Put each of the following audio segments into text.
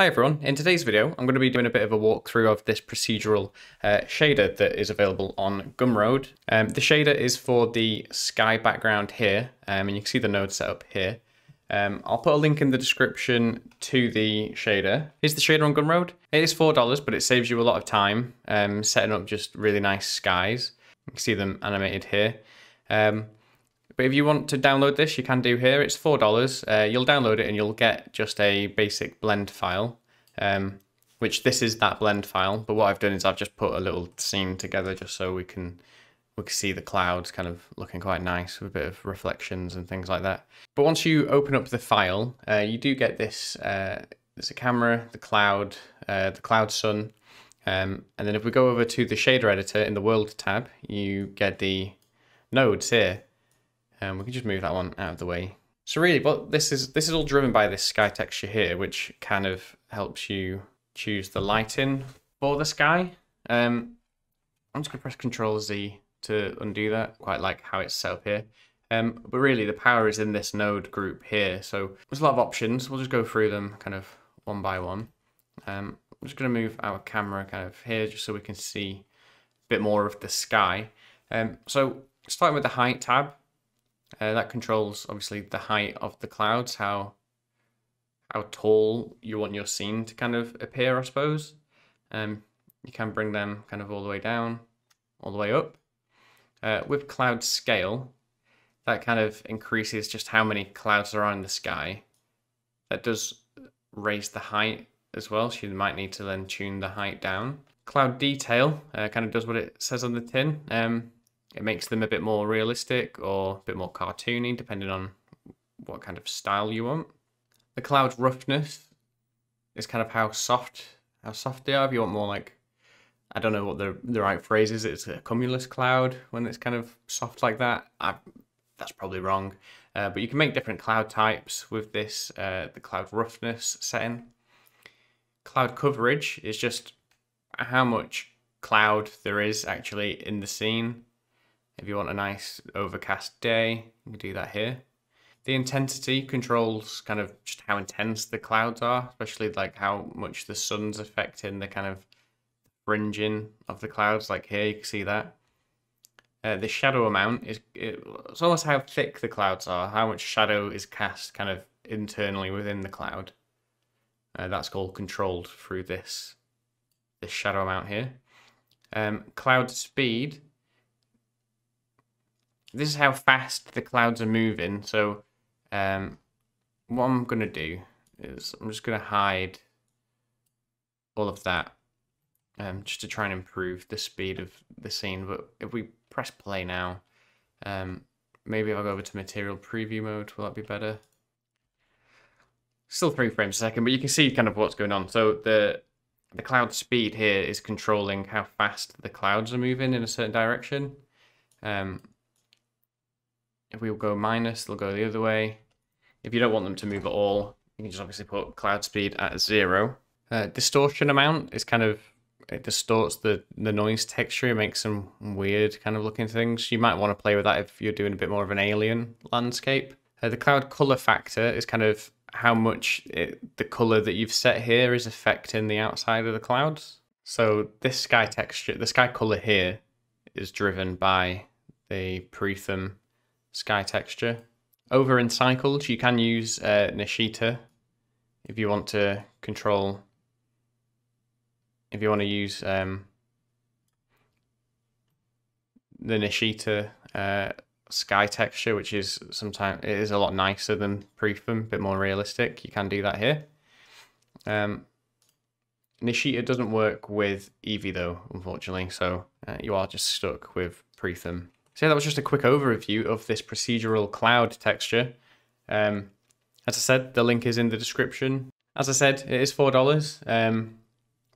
Hi everyone, in today's video I'm going to be doing a bit of a walkthrough of this procedural uh, shader that is available on Gumroad. Um, the shader is for the sky background here, um, and you can see the node set up here. Um, I'll put a link in the description to the shader. Here's the shader on Gumroad. It is $4, but it saves you a lot of time um, setting up just really nice skies. You can see them animated here. Um, but if you want to download this, you can do here. It's $4. Uh, you'll download it and you'll get just a basic blend file, um, which this is that blend file. But what I've done is I've just put a little scene together just so we can we can see the clouds kind of looking quite nice with a bit of reflections and things like that. But once you open up the file, uh, you do get this, uh, there's a camera, the cloud, uh, the cloud sun, um, and then if we go over to the shader editor in the world tab, you get the nodes here. And um, we can just move that one out of the way. So really, what this is this is all driven by this sky texture here, which kind of helps you choose the lighting for the sky. Um, I'm just gonna press Control Z to undo that. Quite like how it's set up here. Um, but really, the power is in this node group here. So there's a lot of options. We'll just go through them kind of one by one. Um, I'm just going to move our camera kind of here just so we can see a bit more of the sky. Um, so starting with the height tab, uh, that controls obviously the height of the clouds, how how tall you want your scene to kind of appear, I suppose. Um, you can bring them kind of all the way down, all the way up. Uh, with cloud scale, that kind of increases just how many clouds there are in the sky. That does raise the height as well, so you might need to then tune the height down. Cloud detail uh, kind of does what it says on the tin. Um, it makes them a bit more realistic or a bit more cartoony, depending on what kind of style you want. The cloud roughness is kind of how soft how soft they are. If you want more like, I don't know what the the right phrase is. It's a cumulus cloud when it's kind of soft like that. I, that's probably wrong. Uh, but you can make different cloud types with this, uh, the cloud roughness setting. Cloud coverage is just how much cloud there is actually in the scene. If you want a nice overcast day, you can do that here. The intensity controls kind of just how intense the clouds are, especially like how much the sun's affecting the kind of fringing of the clouds. Like here, you can see that. Uh, the shadow amount is it's almost how thick the clouds are, how much shadow is cast kind of internally within the cloud. Uh, that's all controlled through this this shadow amount here. Um, cloud speed this is how fast the clouds are moving. So um, what I'm going to do is I'm just going to hide all of that um, just to try and improve the speed of the scene. But if we press play now, um, maybe I'll go over to material preview mode. Will that be better? Still three frames a second, but you can see kind of what's going on. So the the cloud speed here is controlling how fast the clouds are moving in a certain direction. Um, if we will go minus, they'll go the other way. If you don't want them to move at all, you can just obviously put cloud speed at zero. Uh, distortion amount is kind of, it distorts the, the noise texture, it makes some weird kind of looking things. You might want to play with that if you're doing a bit more of an alien landscape. Uh, the cloud color factor is kind of how much it, the color that you've set here is affecting the outside of the clouds. So this sky texture, the sky color here is driven by the Preetham sky texture. Over in cycles, you can use uh, Nishita if you want to control, if you want to use um, the Nishita uh, sky texture, which is sometimes it is a lot nicer than Preetham, a bit more realistic. You can do that here. Um, Nishita doesn't work with Eevee though, unfortunately, so uh, you are just stuck with Preetham. So that was just a quick overview of this procedural cloud texture. Um, as I said, the link is in the description. As I said, it is $4, um,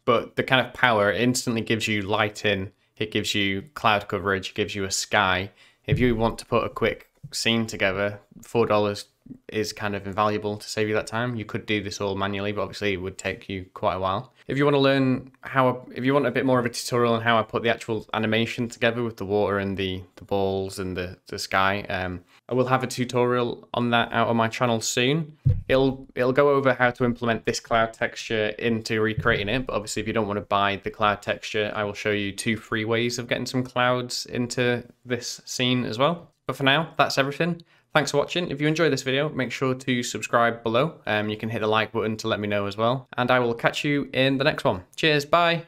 but the kind of power instantly gives you light in, it gives you cloud coverage, it gives you a sky. If you want to put a quick scene together, $4 is kind of invaluable to save you that time. You could do this all manually, but obviously it would take you quite a while. If you want to learn how, if you want a bit more of a tutorial on how I put the actual animation together with the water and the, the balls and the, the sky, um, I will have a tutorial on that out on my channel soon. It'll it'll go over how to implement this cloud texture into recreating it, but obviously if you don't want to buy the cloud texture, I will show you two free ways of getting some clouds into this scene as well. But for now, that's everything. Thanks for watching. If you enjoyed this video, make sure to subscribe below. Um, you can hit the like button to let me know as well. And I will catch you in the next one. Cheers, bye.